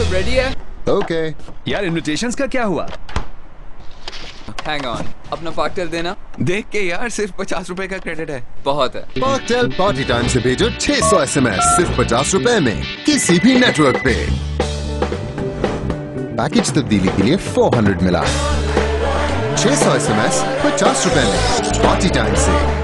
सब रेडी है? ओके यार इनविटेशंस का क्या हुआ? हैंग ऑन अपना पार्टल देना। देख के यार सिर्फ़ पचास रूपए का क्रेडिट है। बहुत है। पार्टल पार्टी टाइम से भेजो 600 एसएमएस सिर्फ़ पचास रूपए में किसी भी नेटवर्क पे। पैकेज तब्दीली के लिए 400 मिला। 600 एसएमएस पचास रूपए में पार्टी टाइम ऐसी